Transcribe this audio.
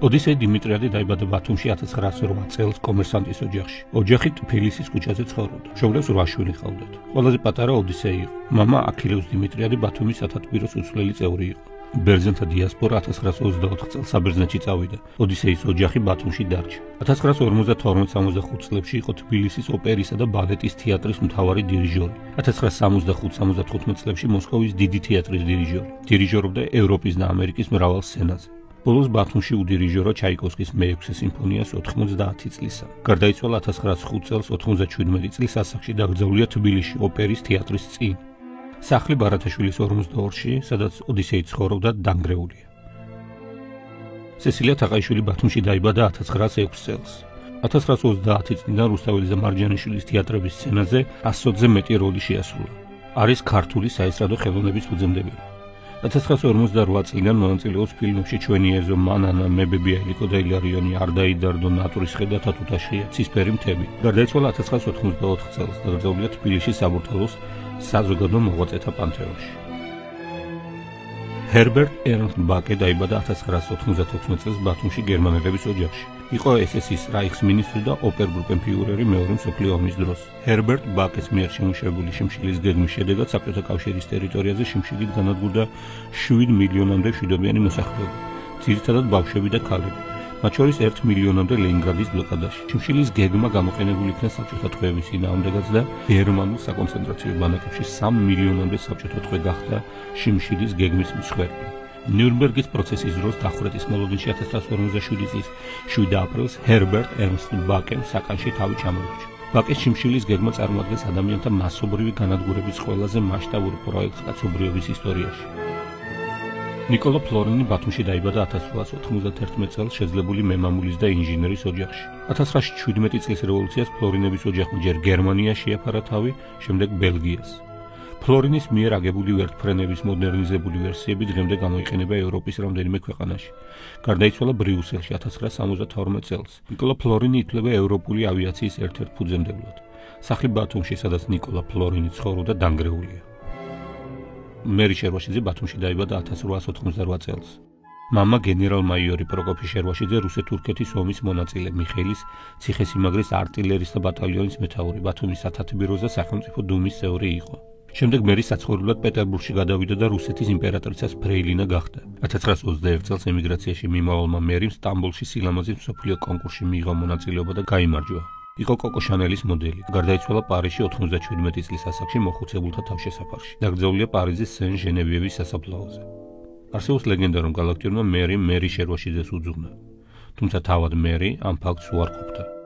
ოდისეი დიმიტრიადი დაიბადა ბათუმში 1908 წელს კომერსანტის ოჯახში. ოჯახი თბილისის ქუჩაზე ცხოვრობდა. მშობლებს 8 შვილი ჰყავდათ. ყველაზე პატარა ოდისეი იყო. მამა აქილევს დიმიტრიადი ბათუმის სათათბიროს უცვლელი წევრი იყო. ბერძენთა დიასპორა 1924 წელს საბერძნეთში წავიდა. ოდისეის ოჯახი ბათუმში დარჩა. 1952-65 წლებში იყო თბილისის ოპერისა და ბალეტის თეატრის მთავარი დირიჟორი. 1965-75 წლებში მოსკოვის დიდი თეატრის დირიჟორი. დირიჟორობდა ევროპის და ამერიკის მრავალ სცენაზე. ბოლოს ბათუმში უდირიჟორო ჩაიკოვსკის მე-6 სიმფონიას 90 წლისა. გარდაიცვალა 1905 წელს 97 წლის ასაკში და გრძელია თბილისში ოპერის თეატრის წინ. სახლი ბარათაშვილის 42-ში, სადაც ოდისეი ცხოვრობდა, დანგრეულია. სესილია თაყაიშვილი ბათუმში დაიბადა 1906 წელს. 1930 წლიდან რუსთაველის და მარჯანიშვილის თეატრების სცენაზე 100-ზე მეტი როლი შეასრულა. არის ქართული საესტრადო ხელოვნების ფუძემდებელი. 1958 წლიდან მონაწილეობს ფილმებში ჩვენი ეზო მანანა მებებია ილიკო და ილარიონი არ დაიდარდო ნატურის ხედათა თუთაშია ცისფერი მთები. გარდაიცვალა 1994 წელს და გრძელია თბილისში საბურთალოს საზოგადო მოღვაწეთა პანთეონში ჰერბერტ ერნსტ ბაკე დაიბადა 1994 წელს ბათუმში გერმანელების ოჯახში. იყო SS-ის რაიხსმინისტრი და ოპერგრუპენ ფიურერი მეორე მსოფლიო ომის დროს. ჰერბერტ ბაკეს მიერ შემუშავებული შიმშილის გეგმის შედეგად საბჭოთა კავშირის ტერიტორიაზე შიმშილით განადგურდა 7 მილიონამდე მშვიდობიანი მოსახლეობა. ძირითადად ბავშვები და ქალები. მათ შორის 1 მილიონამდე ლენინგრადის ბლოკადაში. ჩიმშილის გეგმა გამოყენებული იქნა საბჭოთა თვეების ინაუნდეგაც და გერმანულ საკონცენტრაციო ბანაკებში 3 მილიონამდე საბჭოთა თვე გახდა შიმშილის გეგმის მსხვერპლი. ნიურნბერგის პროცესის დროს დახურეთის მოლოდინში 1947 წლის 7 აპრილს ჰერბერტ ერნსტ ბაკემ საკანში თავი ჩამოიჩინა. ბაკეს შიმშილის გეგმა წარმოადგენს ადამიანთა მასობრივი განადგურების ყველაზე მასშტაბური პროექტს კაცობრიობის ისტორიაში. ნიკოლო ფლორინი ბათუმში დაიბადა 1891 წელს შეძლებული მემამულის და ინჟინერის ოჯახში. 1917 წლის რევოლუციას ფლორინების ოჯახმა ჯერ გერმანია შეაფარა თავი, შემდეგ ბელგიას. ფლორინის მიერ აგებული ვერტფრენების მოდერნიზებული ვერსიები დღემდე გამოიყენება ევროპის რამდენიმე ქვეყანაში. გარდაიცვალა ბრიუსელში 1972 წელს. ნიკოლა ფლორინი ითვლება ევროპული ავიაციის ერთ-ერთ ფუძემდებლად. სახლი ბათუმში, სადაც ნიკოლა ფლორინი ცხოვრობდა, დანგრეულია. მერი შერვაშიძე ბათუმში დაიბადა 1898 წელს. მამა გენერალ-მაიორი პროკოფი შერვაშიძე რუსეთ-თურქეთის ომის მონაწილე მიხელის ციხესიმაგრის არტილერისტთა ბატალიონის მეთაური ბათუმის სათათბიროს და სახელმწიფო დუმის წევრი იყო. შემდეგ მერი საცხოვრებლად პეტერბურგში გადავიდა და რუსეთის იმპერატრიცას ფრეილინა გახდა. 1921 წელს ემიგრაციაში მიმავალმა მერიმ სტამბოლში სილამაზის მსოფლიო კონკურსში მიიღო მონაწილეობა და გაიმარჯვა. იყო კოკო შანელის მოდელი. გარდაიცვალა პარიზში 97 წლის ასაკში მოხუცებულთა თავშესაფარში. დაკრძალულია პარიზის სენ ჟენევიევის სასაფლაოზე. არსებობს ლეგენდა, რომ გალაქტიონმა მერი მერი შერვაშიძეს უძღვნა. თუმცა თავად მერი ამ ფაქტს უარყოფდა.